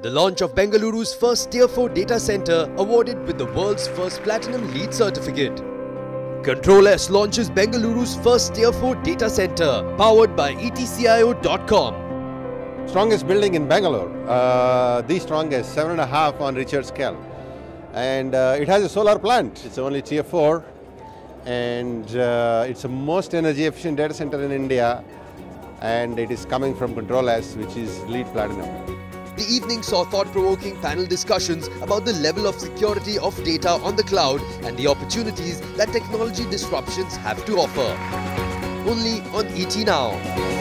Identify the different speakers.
Speaker 1: The launch of Bengaluru's first Tier 4 data center awarded with the world's first Platinum LEED certificate. Control S launches Bengaluru's first Tier 4 data center powered by etcio.com.
Speaker 2: Strongest building in Bangalore, uh, the strongest, seven and a half on Richter scale. And uh, it has a solar plant. It's only tier 4 and uh, it's the most energy efficient data center in India and it is coming from Control S which is LEED Platinum.
Speaker 1: The evening saw thought-provoking panel discussions about the level of security of data on the cloud and the opportunities that technology disruptions have to offer. Only on ET Now.